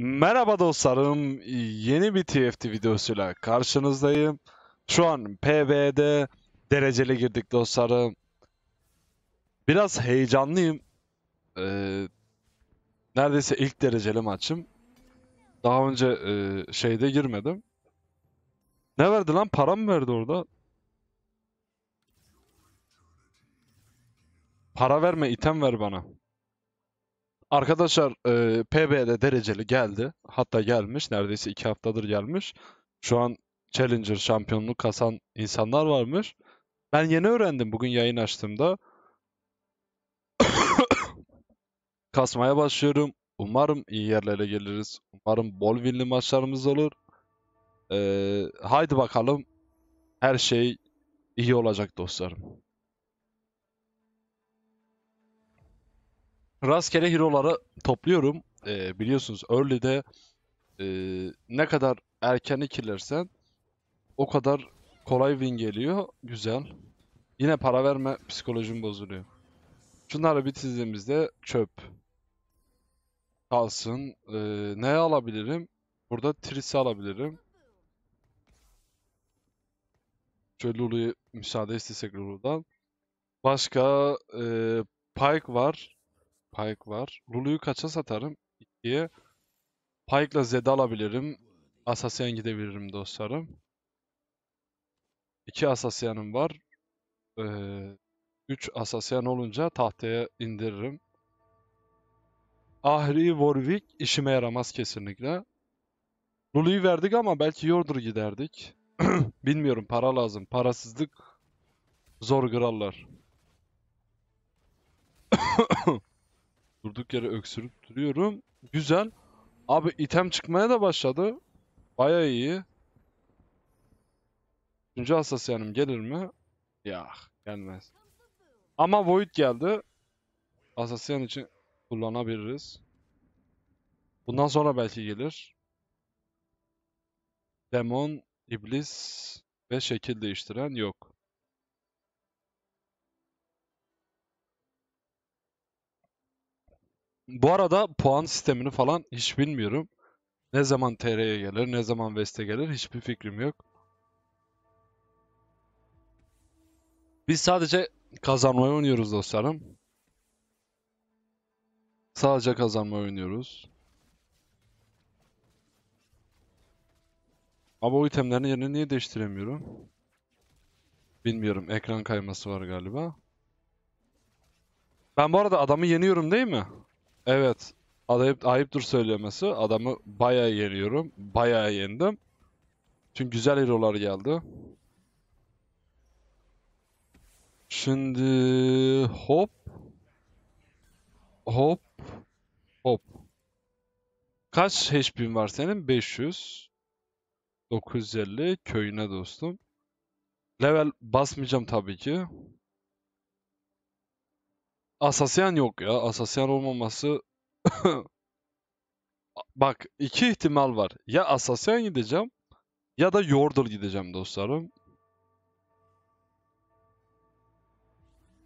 Merhaba dostlarım, yeni bir TFT videosuyla karşınızdayım. Şu an PvE'de dereceli girdik dostlarım. Biraz heyecanlıyım. Ee, neredeyse ilk dereceli maçım. Daha önce e, şeyde girmedim. Ne verdi lan? Para mı verdi orada? Para verme, item ver bana. Arkadaşlar e, PB'de dereceli geldi. Hatta gelmiş. Neredeyse iki haftadır gelmiş. Şu an Challenger şampiyonluk kasan insanlar varmış. Ben yeni öğrendim bugün yayın açtığımda. Kasmaya başlıyorum. Umarım iyi yerlere geliriz. Umarım bol winli maçlarımız olur. Ee, haydi bakalım. Her şey iyi olacak dostlarım. Rastgele hero'ları topluyorum. Ee, biliyorsunuz early'de e, ne kadar erken ikilirsen o kadar kolay win geliyor. Güzel. Yine para verme psikolojim bozuluyor. Şunları bitirdiğimizde çöp kalsın. Ee, ne alabilirim? Burada Tris'i alabilirim. Şöyle Lulu'yu müsaade istesek Lulu'dan. Başka e, Pyke var. Pyke var. Lulu'yu kaça satarım? 2'ye. Pyke'la Zed alabilirim. Asasyan gidebilirim dostlarım. 2 Asasyan'ım var. 3 Asasyan olunca tahtaya indiririm. Ahri Warwick işime yaramaz kesinlikle. Lulu'yu verdik ama belki Yordur giderdik. Bilmiyorum para lazım. Parasızlık zor krallar. Durduk yere öksürüp duruyorum. Güzel. Abi item çıkmaya da başladı. Baya iyi. Üçüncü Asasyanım gelir mi? Ya gelmez. Ama Void geldi. Asasyan için kullanabiliriz. Bundan sonra belki gelir. Demon, iblis ve şekil değiştiren yok. Bu arada puan sistemini falan hiç bilmiyorum. Ne zaman TR'ye gelir, ne zaman West'e gelir hiçbir fikrim yok. Biz sadece kazanmayı oynuyoruz dostlarım. Sadece kazanmayı oynuyoruz. Ama o itemlerin yerini niye değiştiremiyorum? Bilmiyorum. Ekran kayması var galiba. Ben bu arada adamı yeniyorum değil mi? Evet. Ayıp, ayıptır söylemesi. Adamı bayağı yeniyorum. Bayağı yendim. Çünkü güzel hero'lar geldi. Şimdi hop hop hop. Kaç HP'in var senin? 500. 950 köyüne dostum. Level basmayacağım tabii ki. Asasyan yok ya. Asasyan olmaması Bak iki ihtimal var. Ya Asasyan gideceğim ya da Yordle gideceğim dostlarım.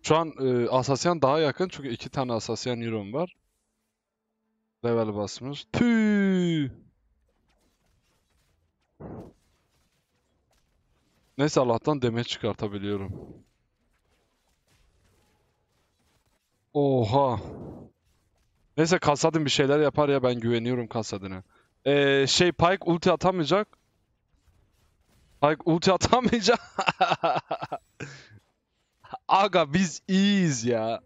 Şu an e, Asasyan daha yakın çünkü iki tane Asasyan Hero'm var. Level basmış. Tüü. Neyse Allah'tan demet çıkartabiliyorum. Oha. Neyse Kasadin bir şeyler yapar ya ben güveniyorum Kasadin'e. Ee, şey Pyke ulti atamayacak. Pyke ulti atamayacak. Aga biz iyiyiz ya.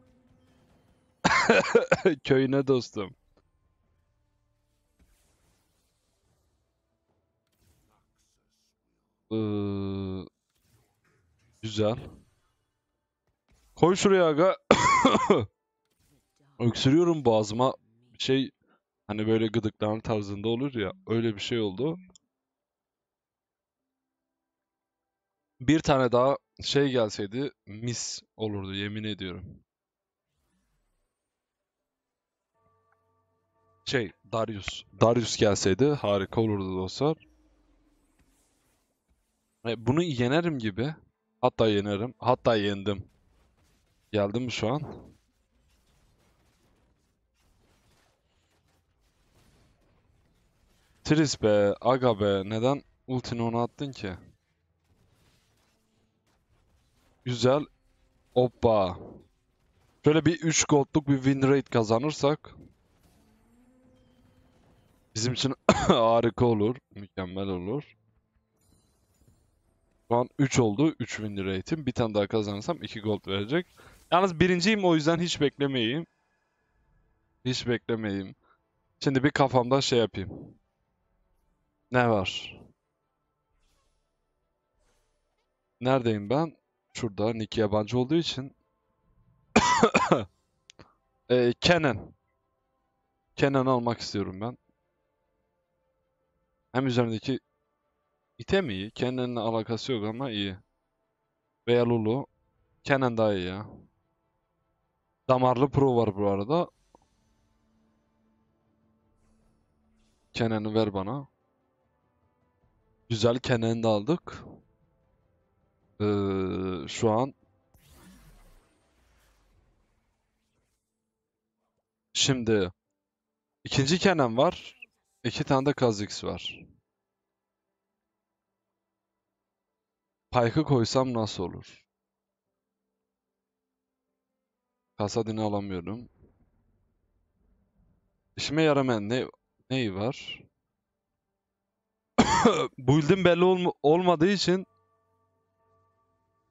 Köyüne dostum. Ee, güzel. Koy şuraya aga. Öksürüyorum boğazıma. Şey hani böyle gıdıklama tarzında olur ya. Öyle bir şey oldu. Bir tane daha şey gelseydi mis olurdu yemin ediyorum. Şey Darius. Darius gelseydi harika olurdu dostlar. E, bunu yenerim gibi. Hatta yenerim. Hatta yendim. Geldim şu an? Tris be, aga be. Neden ultini ona attın ki? Güzel. Hoppa. Şöyle bir 3 gold'luk bir win rate kazanırsak bizim için harika olur. Mükemmel olur. Şu an 3 oldu. 3 win rate'im. Bir tane daha kazanırsam 2 gold verecek. Yalnız birinciyim o yüzden hiç beklemeyeyim. Hiç beklemeyeyim. Şimdi bir kafamda şey yapayım. Ne var? Neredeyim ben? Şurada. Nick yabancı olduğu için. Ee, Kenan. Kenan'ı almak istiyorum ben. Hem üzerindeki item iyi. Kenan'la alakası yok ama iyi. Veya Lulu. Kenan daha iyi ya. Damarlı Pro var bu arada. Kenan'ı ver bana. Güzel Kenan'ı da aldık. Ee, şu an şimdi ikinci Kenan var. İki tane de Kha'Zix var. Pyke'ı koysam nasıl olur? Kasadin'i alamıyorum. İşime yaramayan ne neyi var? Build'im belli olm- olmadığı için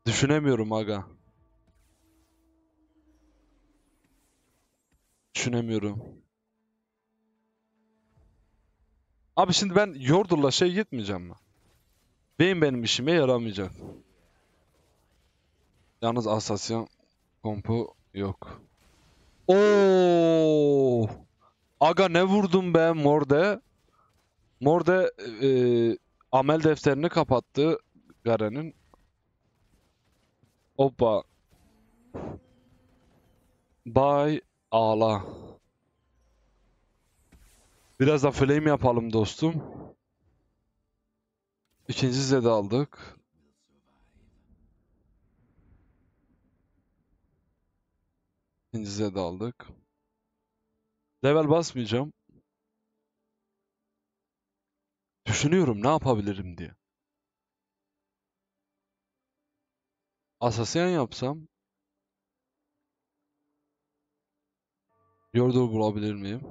düşünemiyorum aga. Düşünemiyorum. Abi şimdi ben Yordle'la şey gitmeyeceğim mi? Benim benim işime yaramayacak. Yalnız Assassin kompu yok. Oo! Aga ne vurdum be Morde. Morde e, amel defterini kapattı Garen'in. Hoppa. Bay ağla. Biraz da flame yapalım dostum. İkinci zed aldık. İkinci zed aldık. Level basmayacağım. Düşünüyorum ne yapabilirim diye. Asasyen yapsam. Yordle bulabilir miyim?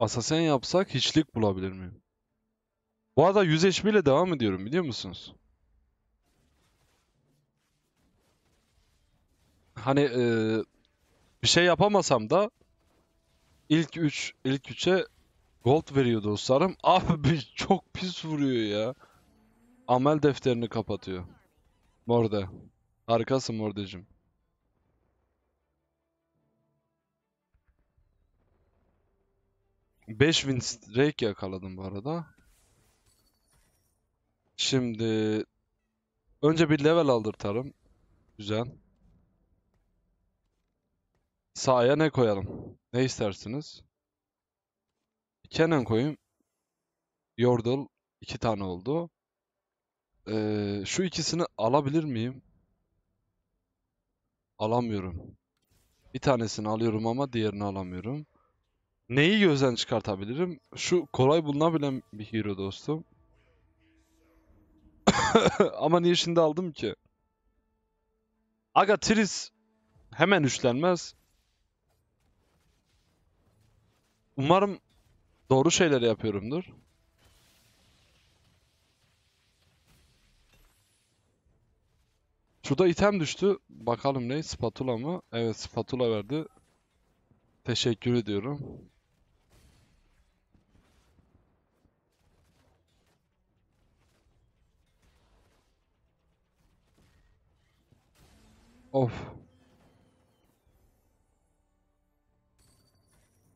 Assassin yapsak hiçlik bulabilir miyim? Bu arada 100 HP ile devam ediyorum biliyor musunuz? Hani eee, bir şey yapamasam da ilk 3 ilk 3'e gold veriyor dostlarım. Abi çok pis vuruyor ya. Amel defterini kapatıyor. Morde. Harikasın Mordecim. 5 win streak yakaladım bu arada. Şimdi önce bir level aldırtalım. Güzel. Sahaya ne koyalım? Ne istersiniz? Kenan koyayım. Yordle iki tane oldu. Ee, şu ikisini alabilir miyim? Alamıyorum. Bir tanesini alıyorum ama diğerini alamıyorum. Neyi gözden çıkartabilirim? Şu kolay bulunabilen bir hero dostum. Ama niye şimdi aldım ki? Aga Tris hemen üçlenmez. Umarım doğru şeyleri yapıyorumdur. Şurada item düştü. Bakalım ne? Spatula mı? Evet spatula verdi. Teşekkür ediyorum. Of.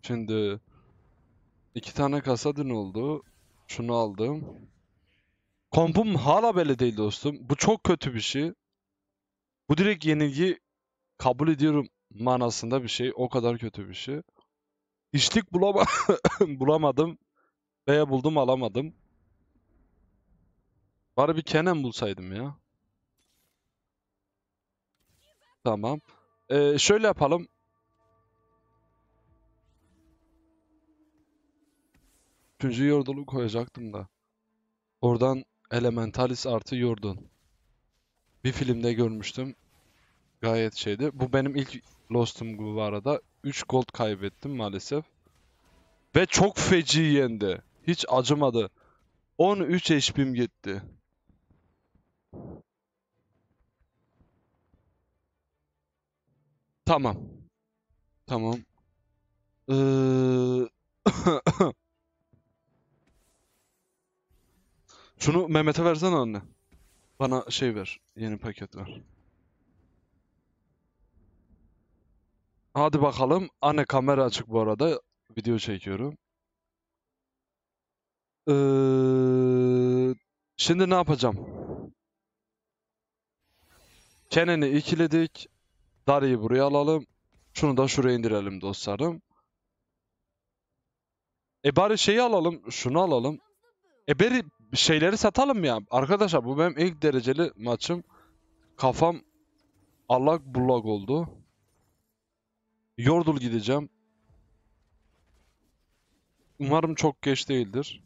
Şimdi iki tane kasadin oldu. Şunu aldım. Kompum hala belli değil dostum. Bu çok kötü bir şey. Bu direkt yenilgi kabul ediyorum manasında bir şey. O kadar kötü bir şey. İşlik bulama bulamadım. Veya buldum alamadım. Bari bir Kenan bulsaydım ya. Tamam. Ee, şöyle yapalım. Üçüncü Yordle'u koyacaktım da. Oradan Elementalis artı Yordle. Bir filmde görmüştüm. Gayet şeydi. Bu benim ilk Lost'um bu arada. 3 gold kaybettim maalesef. Ve çok feci yendi. Hiç acımadı. 13 HP'm gitti. Tamam. Tamam. Ee... Şunu Mehmet'e versene anne. Bana şey ver. Yeni paket ver. Hadi bakalım. Anne kamera açık bu arada. Video çekiyorum. Ee, şimdi ne yapacağım? Kenan'ı ikiledik. Dari'yi buraya alalım. Şunu da şuraya indirelim dostlarım. E bari şeyi alalım. Şunu alalım. E bari şeyleri satalım ya. Arkadaşlar bu benim ilk dereceli maçım. Kafam allak bullak oldu. Yordul gideceğim. Umarım çok geç değildir.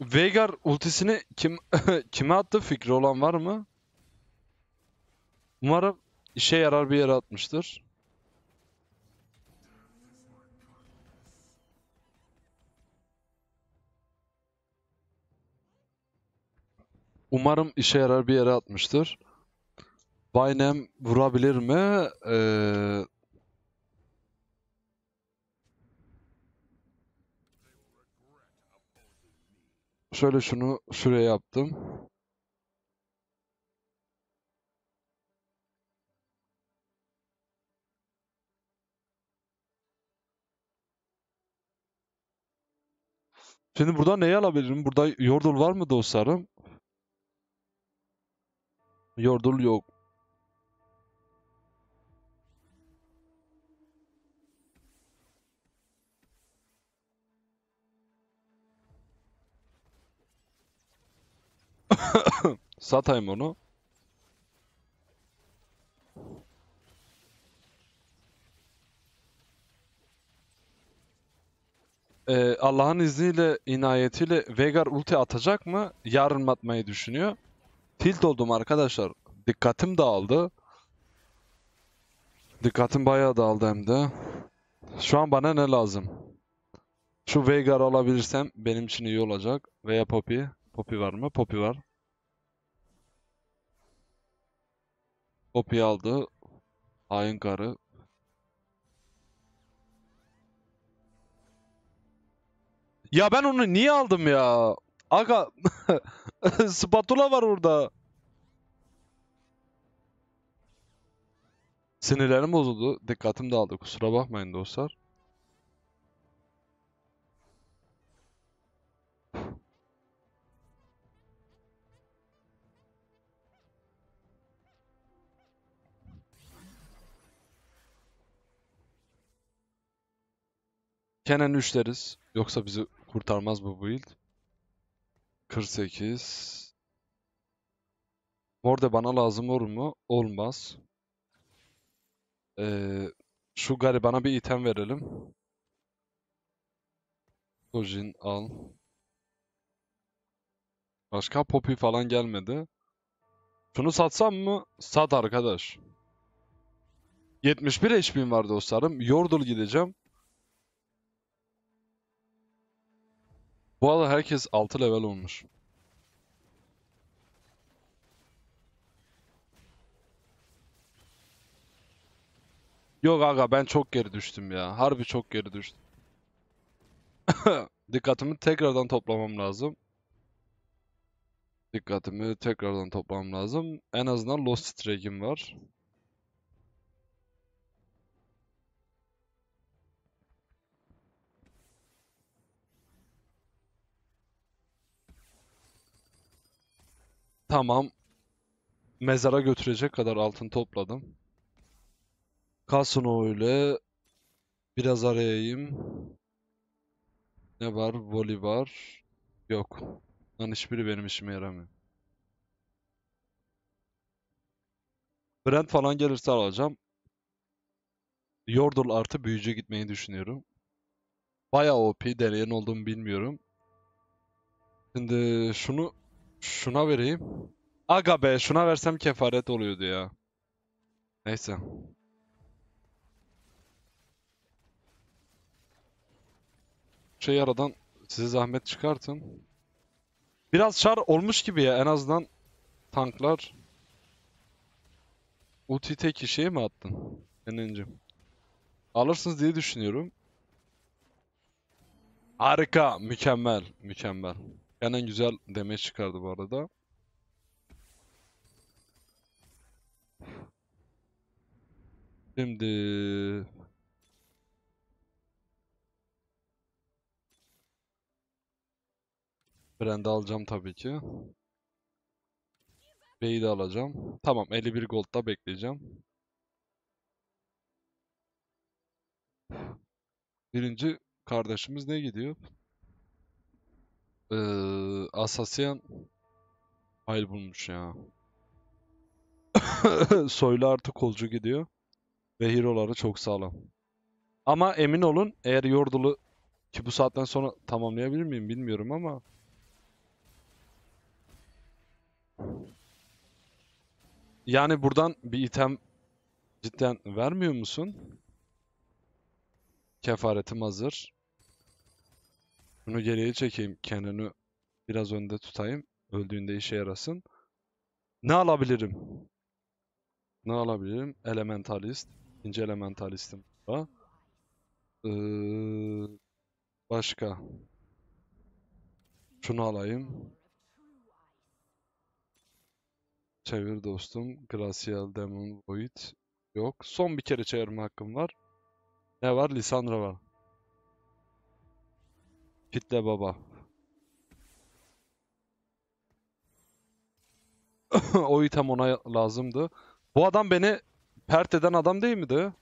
Veigar ultisini kim kime attı fikri olan var mı? Umarım işe yarar bir yere atmıştır. Umarım işe yarar bir yere atmıştır. Baynem vurabilir mi? Ee, şöyle şunu şuraya yaptım. Şimdi burada neyi alabilirim? Burada Yordle var mı dostlarım? Yordle yok. Satayım onu. Ee, Allah'ın izniyle, inayetiyle Veigar ulti atacak mı? Yarın atmayı düşünüyor? Tilt oldum arkadaşlar. Dikkatim dağıldı. Dikkatim bayağı dağıldı hem de. Şu an bana ne lazım? Şu Veigar alabilirsem benim için iyi olacak. Veya Poppy. Poppy var mı? Poppy var. Poppy aldı. Hain karı. Ya ben onu niye aldım ya? Aga spatula var orada. Sinirlerim bozuldu. Dikkatim dağıldı. Kusura bakmayın dostlar. Kenan 3 deriz. Yoksa bizi kurtarmaz bu build. 48. Morde bana lazım olur mu? Olmaz. Ee, şu garibana bir item verelim. Dojin al. Başka Poppy falan gelmedi. Şunu satsam mı? Sat arkadaş. 71 HP'm var dostlarım. Yordle gideceğim. Bu arada herkes 6 level olmuş. Yok aga ben çok geri düştüm ya. Harbi çok geri düştüm. Dikkatimi tekrardan toplamam lazım. Dikkatimi tekrardan toplamam lazım. En azından Lost Streak'im var. Tamam. Mezara götürecek kadar altın topladım. Casino ile biraz arayayım. Ne var? Voli var. Yok. Lan hiçbiri benim işime yaramıyor. Brent falan gelirse alacağım. Yordle artı büyücü gitmeyi düşünüyorum. Bayağı OP deneyen olduğumu bilmiyorum. Şimdi şunu şuna vereyim. Aga be şuna versem kefaret oluyordu ya. Neyse. Şey aradan size zahmet çıkartın. Biraz şar olmuş gibi ya en azından tanklar. Ulti tek kişiye mi attın? Enencim. Alırsınız diye düşünüyorum. Harika, mükemmel, mükemmel. En güzel damage çıkardı bu arada. Şimdi Brand'i alacağım tabii ki. B'yi de alacağım. Tamam 51 gold'da bekleyeceğim. Birinci kardeşimiz ne gidiyor? Ee, Asasyan hayır bulmuş ya. Soylu artı kolcu gidiyor. Ve hero'ları çok sağlam. Ama emin olun eğer Yordle'u ki bu saatten sonra tamamlayabilir miyim bilmiyorum ama yani buradan bir item cidden vermiyor musun? Kefaretim hazır. Bunu geriye çekeyim. Kenan'ı biraz önde tutayım. Öldüğünde işe yarasın. Ne alabilirim? Ne alabilirim? Elementalist. İkinci elementalistim burada. Ee, başka. Şunu alayım. Çevir dostum. Glacial Demon Void. Yok. Son bir kere çevirme hakkım var. Ne var? Lisandra var. Kitle baba. O item ona lazımdı. Bu adam beni pert eden adam değil miydi?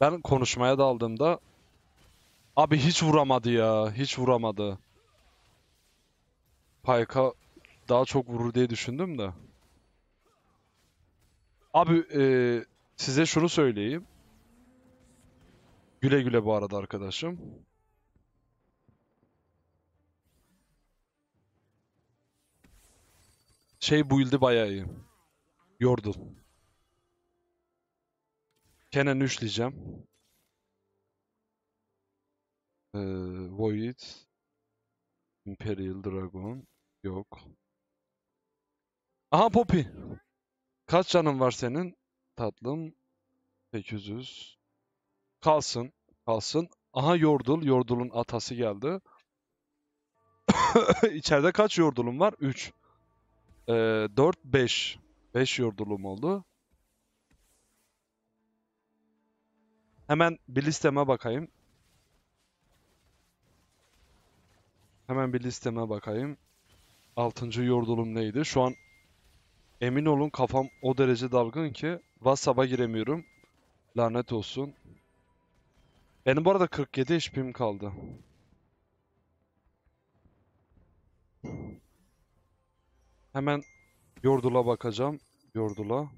Ben konuşmaya daldığımda abi hiç vuramadı ya. Hiç vuramadı. Payka daha çok vurur diye düşündüm de. Abi eee, size şunu söyleyeyim. Güle güle bu arada arkadaşım. Şey build'i bayağı iyi. Yordle. Kenan üçleyeceğim. Ee, Void. Imperial Dragon. Yok. Aha Poppy. Kaç canın var senin? Tatlım. 800. Kalsın. Kalsın. Aha Yordle. Yordle'un atası geldi. İçeride kaç Yordle'um var? 3. Ee, 4, 5. 5 Yordle'um oldu. Hemen bir listeme bakayım. Hemen bir listeme bakayım. 6. Yordle'um neydi? Şu an emin olun kafam o derece dalgın ki WhatsApp'a giremiyorum. Lanet olsun. Benim bu arada 47 HP'm kaldı. Hemen Yordle'a bakacağım. Yordle'a.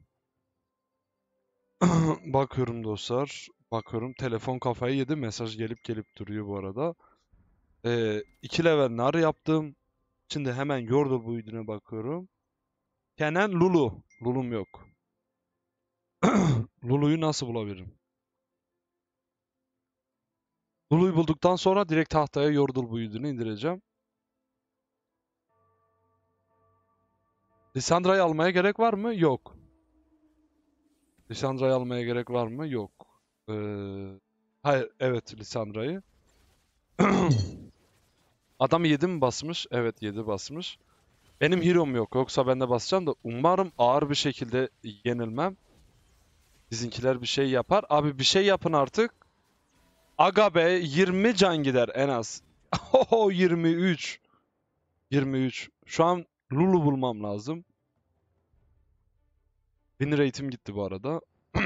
Bakıyorum dostlar. Bakıyorum. Telefon kafayı yedi. Mesaj gelip gelip duruyor bu arada. Ee, 2 level nar yaptım. Şimdi hemen Yordle build'ine bakıyorum. Kenan Lulu. Lulu'm yok. Lulu'yu nasıl bulabilirim? Lulu'yu bulduktan sonra direkt tahtaya Yordle build'ini indireceğim. Lissandra'yı almaya gerek var mı? Yok. Lissandra'yı almaya gerek var mı? Yok. Ee, hayır, evet Lissandra'yı. Adam 7 mi basmış? Evet 7 basmış. Benim hero'm yok. Yoksa ben de basacağım da umarım ağır bir şekilde yenilmem. Sizinkiler bir şey yapar. Abi bir şey yapın artık. Aga be 20 can gider en az. Oho 23. 23. Şu an Lulu bulmam lazım. Win rate'im gitti bu arada.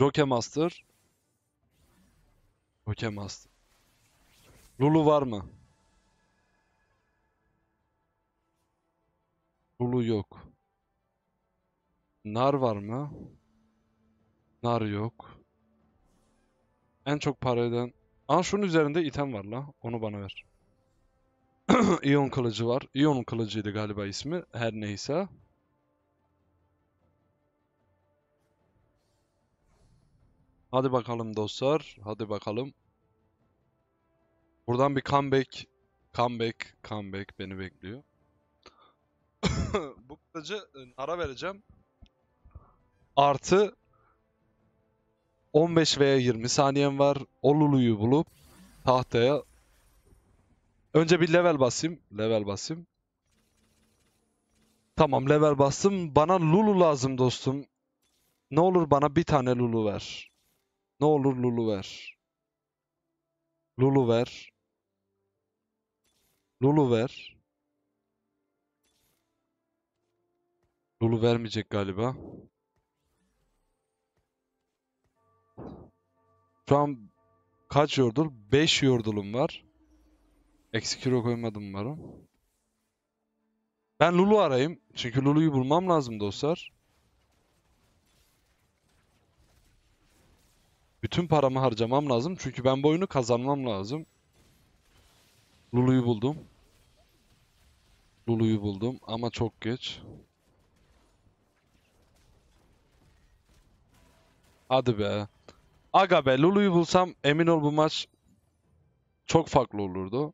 Joke Master. Joke Master. Lulu var mı? Lulu yok. Nar var mı? Nar yok. En çok para eden... Aa şunun üzerinde item var la. Onu bana ver. İyon kılıcı var. İyon kılıcıydı galiba ismi. Her neyse. Hadi bakalım dostlar. Hadi bakalım. Buradan bir comeback. Comeback. Comeback beni bekliyor. Bu kılıcı e, ara vereceğim. Artı 15 veya 20 saniyem var. O Lulu'yu bulup tahtaya önce bir level basayım. Level basayım. Tamam level bastım. Bana Lulu lazım dostum. Ne olur bana bir tane Lulu ver. Ne olur Lulu ver. Lulu ver. Lulu ver. Lulu vermeyecek galiba. Şu an kaç yordul? 5 yordulum var. Eksik euro koymadım umarım. Ben Lulu arayayım. Çünkü Lulu'yu bulmam lazım dostlar. Bütün paramı harcamam lazım. Çünkü ben bu oyunu kazanmam lazım. Lulu'yu buldum. Lulu'yu buldum ama çok geç. Hadi be. Aga be Lulu'yu bulsam emin ol bu maç çok farklı olurdu.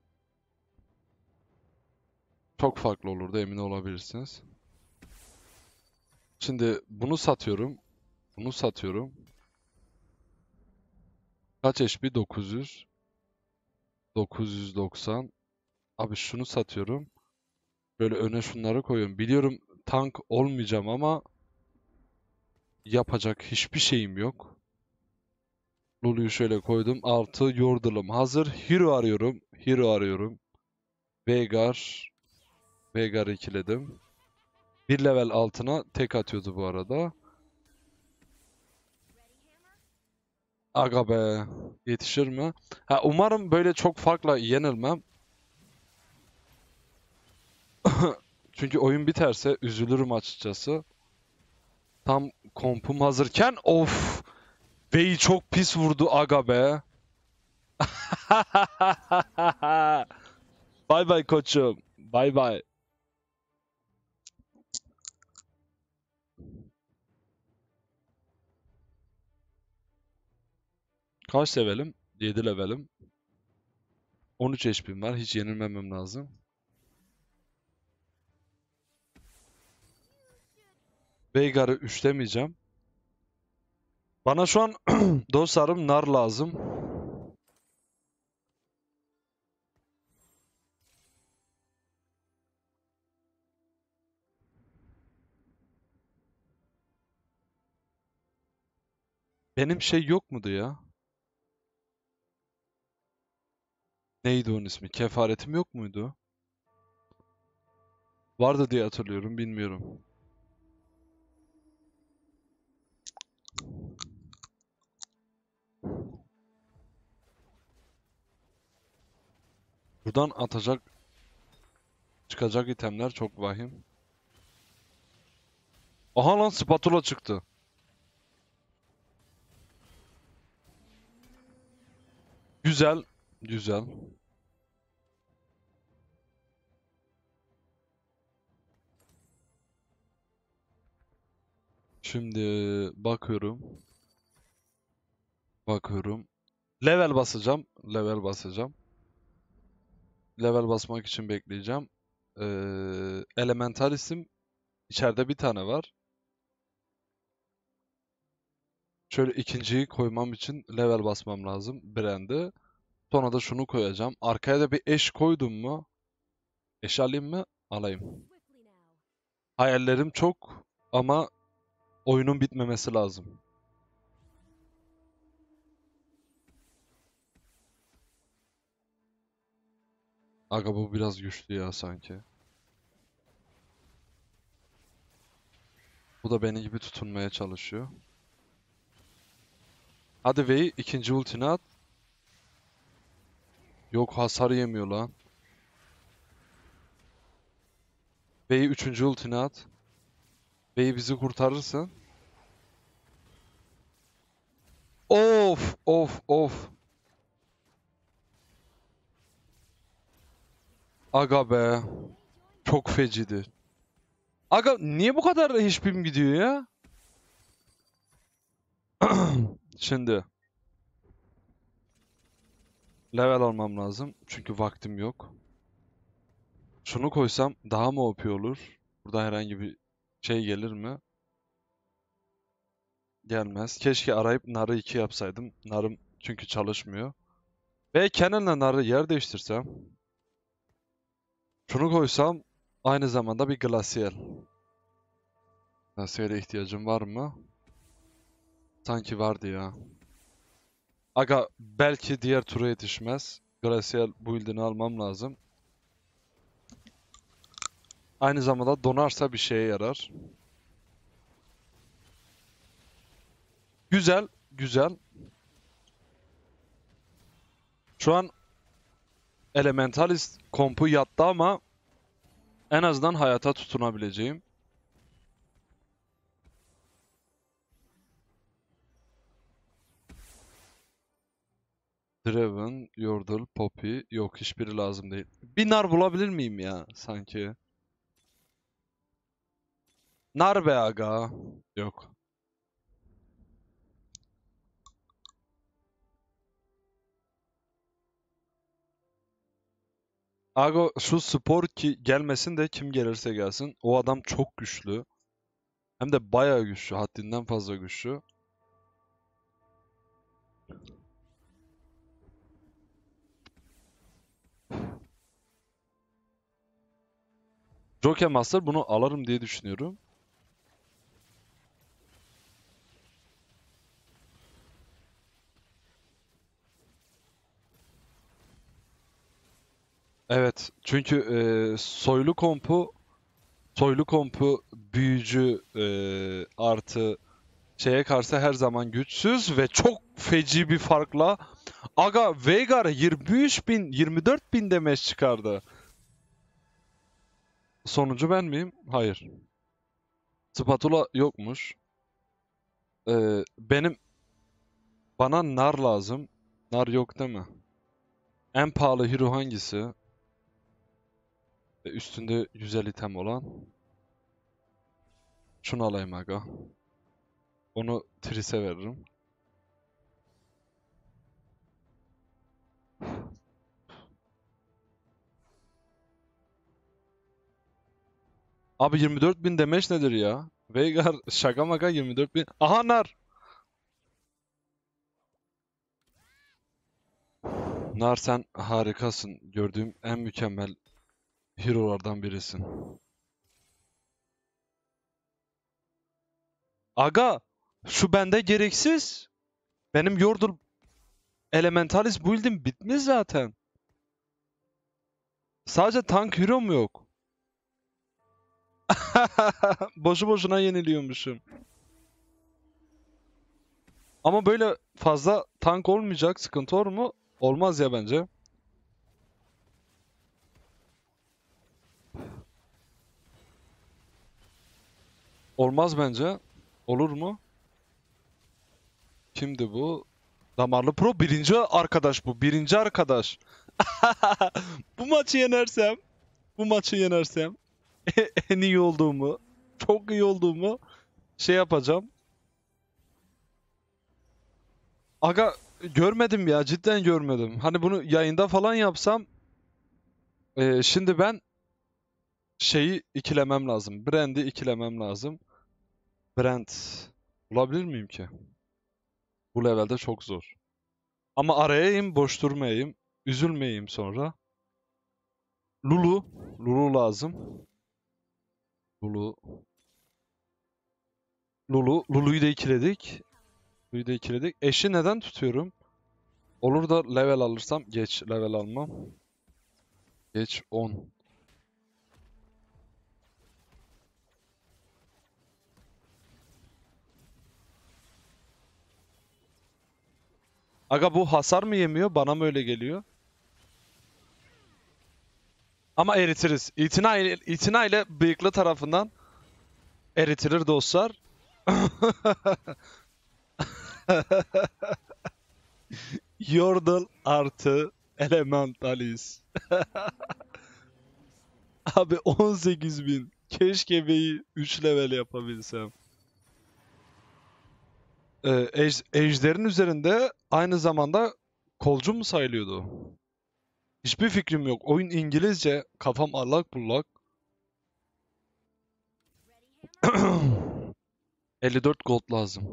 Çok farklı olurdu emin olabilirsiniz. Şimdi bunu satıyorum. Bunu satıyorum. Kaç HP? 900. 990. Abi şunu satıyorum. Böyle öne şunları koyuyorum. Biliyorum tank olmayacağım ama yapacak hiçbir şeyim yok. Lulu'yu şöyle koydum. Altı yordulum hazır. Hero arıyorum. Hero arıyorum. Veigar. Veigar'ı ikiledim. Bir level altına tek atıyordu bu arada. Aga be. Yetişir mi? Ha, umarım böyle çok farkla yenilmem. Çünkü oyun biterse üzülürüm açıkçası. Tam kompum hazırken of. Vey çok pis vurdu aga be. Bay bay koçum. Bay bay. Kaç levelim? 7 levelim. 13 HP'm var. Hiç yenilmemem lazım. Veigar'ı üçlemeyeceğim. Bana şu an dostlarım nar lazım. Benim şey yok mudu ya? Neydi onun ismi? Kefaretim yok muydu? Vardı diye hatırlıyorum, bilmiyorum. Buradan atacak çıkacak itemler çok vahim. Aha lan spatula çıktı. Güzel, güzel. Şimdi bakıyorum. Bakıyorum. Level basacağım. Level basacağım. Level basmak için bekleyeceğim. Ee, elemental isim içeride bir tane var. Şöyle ikinciyi koymam için level basmam lazım. Brand'i. Sonra da şunu koyacağım. Arkaya da bir eş koydum mu? Eş alayım mı? Alayım. Hayallerim çok ama oyunun bitmemesi lazım. Aga bu biraz güçlü ya sanki. Bu da beni gibi tutunmaya çalışıyor. Hadi Vey ikinci ultini at. Yok hasar yemiyor lan. Vey üçüncü ultini at. Vey bizi kurtarırsın. Of! Of of. Aga be. Çok feciydi. Aga niye bu kadar HP'm gidiyor ya? Şimdi. Level almam lazım. Çünkü vaktim yok. Şunu koysam daha mı OP olur? Burada herhangi bir şey gelir mi? Gelmez. Keşke arayıp narı 2 yapsaydım. Narım çünkü çalışmıyor. Ve Cannon'la narı yer değiştirsem. Şunu koysam aynı zamanda bir Glacial. Glacial'e ihtiyacım var mı? Sanki vardı ya. Aga belki diğer tura yetişmez. Glacial build'ini almam lazım. Aynı zamanda donarsa bir şeye yarar. Güzel, güzel. Şu an Elementalist kompu yattı ama en azından hayata tutunabileceğim. Draven, Yordle, Poppy. Yok hiçbiri lazım değil. Bir nar bulabilir miyim ya sanki? Nar be aga. Yok. Aga şu spor ki gelmesin de kim gelirse gelsin. O adam çok güçlü. Hem de bayağı güçlü. Haddinden fazla güçlü. Joker Master bunu alırım diye düşünüyorum. Evet, çünkü e, soylu kompu soylu kompu büyücü e, artı şeye karşı her zaman güçsüz ve çok feci bir farkla Aga Veigar 23 bin 24 bin demeç çıkardı. Sonuncu ben miyim? Hayır. Spatula yokmuş. Ee, benim bana nar lazım. Nar yok değil mi? En pahalı hero hangisi? Ve üstünde güzel item olan. Şunu alayım aga. Onu Tris'e veririm. Abi 24 bin demeç nedir ya? Veigar şaka maka 24 bin. Aha nar. Nar sen harikasın. Gördüğüm en mükemmel hero'lardan birisin. Aga şu bende gereksiz. Benim Yordle Elementalis build'im bitmiş zaten. Sadece tank hero mu yok? Boşu boşuna yeniliyormuşum. Ama böyle fazla tank olmayacak. Sıkıntı olur mu? Olmaz ya bence. Olmaz bence. Olur mu? Kimdi bu? Damarlı Pro birinci arkadaş bu. Birinci arkadaş. Bu maçı yenersem, bu maçı yenersem en iyi olduğumu, çok iyi olduğumu şey yapacağım. Aga görmedim ya cidden görmedim. Hani bunu yayında falan yapsam e, şimdi ben şeyi ikilemem lazım. Brand'i ikilemem lazım. Brand bulabilir miyim ki? Bu levelde çok zor. Ama arayayım, boş durmayayım. Üzülmeyeyim sonra. Lulu. Lulu lazım. Lulu. Lulu. Lulu'yu da ikiledik. Lulu'yu da ikiledik. Eşi neden tutuyorum? Olur da level alırsam geç level almam. Geç 10. Aga bu hasar mı yemiyor? Bana mı öyle geliyor? Ama eritiriz. İtina ile, itina ile bıyıklı tarafından eritilir dostlar. Yordle artı Elementalis. Abi 18.000. Keşke V'yi 3 level yapabilsem. Ej- ejderin üzerinde aynı zamanda kolcu mu sayılıyordu? Hiçbir fikrim yok. Oyun İngilizce. Kafam allak bullak. 54 gold lazım.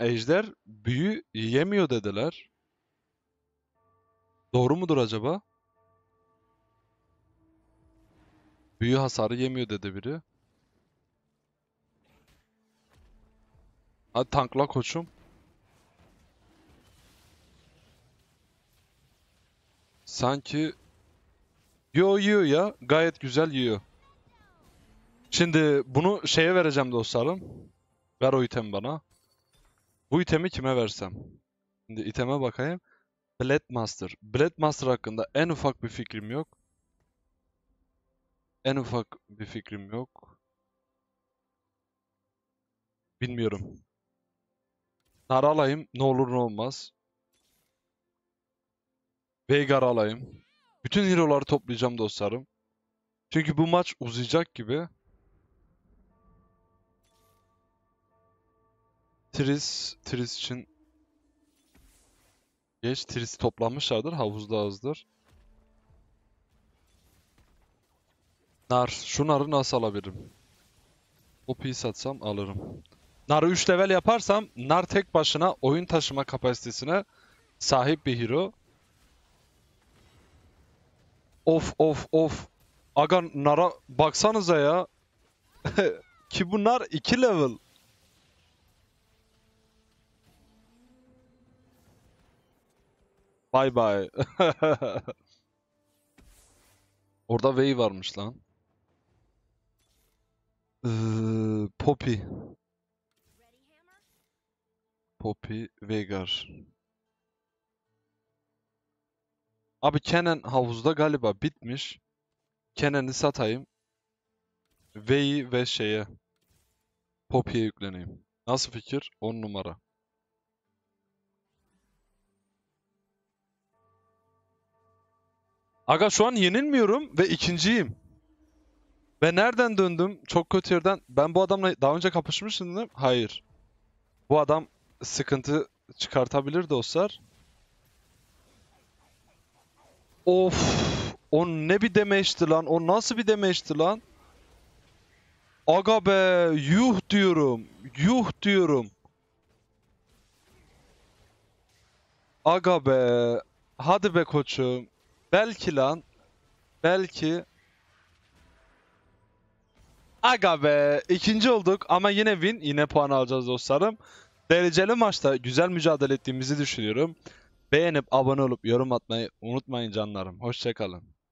Ejder büyü yemiyor dediler. Doğru mudur acaba? Büyü hasarı yemiyor dedi biri. Hadi tankla koçum. Sanki Yo yiyor ya. Gayet güzel yiyor. Şimdi bunu şeye vereceğim dostlarım. Ver o itemi bana. Bu itemi kime versem? Şimdi iteme bakayım. Blade Master. Blade Master hakkında en ufak bir fikrim yok. En ufak bir fikrim yok. Bilmiyorum. Nar alayım. Ne olur ne olmaz. Veigar alayım. Bütün hero'ları toplayacağım dostlarım. Çünkü bu maç uzayacak gibi. Tris, Tris için geç. Tris toplanmışlardır. Havuzda azdır. Nar. Şu narı nasıl alabilirim? OP'yi satsam alırım. Narı 3 level yaparsam nar tek başına oyun taşıma kapasitesine sahip bir hero. Of of of. Aga nara baksanıza ya. Ki bunlar 2 level. Bay bay. Orada Vey varmış lan. Ee, Poppy. Poppy Veigar. Abi Kenan havuzda galiba bitmiş. Kenan'ı satayım. V'yi ve şeye Poppy'ye yükleneyim. Nasıl fikir? 10 numara. Aga şu an yenilmiyorum ve ikinciyim. Ve nereden döndüm? Çok kötü yerden. Ben bu adamla daha önce kapışmıştım değil? Hayır. Bu adam sıkıntı çıkartabilir dostlar. Of. O ne bir demeçti lan. O nasıl bir demeçti lan? Aga be. Yuh diyorum. Yuh diyorum. Aga be. Hadi be koçum. Belki lan. Belki. Aga be. ikinci olduk ama yine win. Yine puan alacağız dostlarım. Dereceli maçta güzel mücadele ettiğimizi düşünüyorum. Beğenip abone olup yorum atmayı unutmayın canlarım. Hoşçakalın.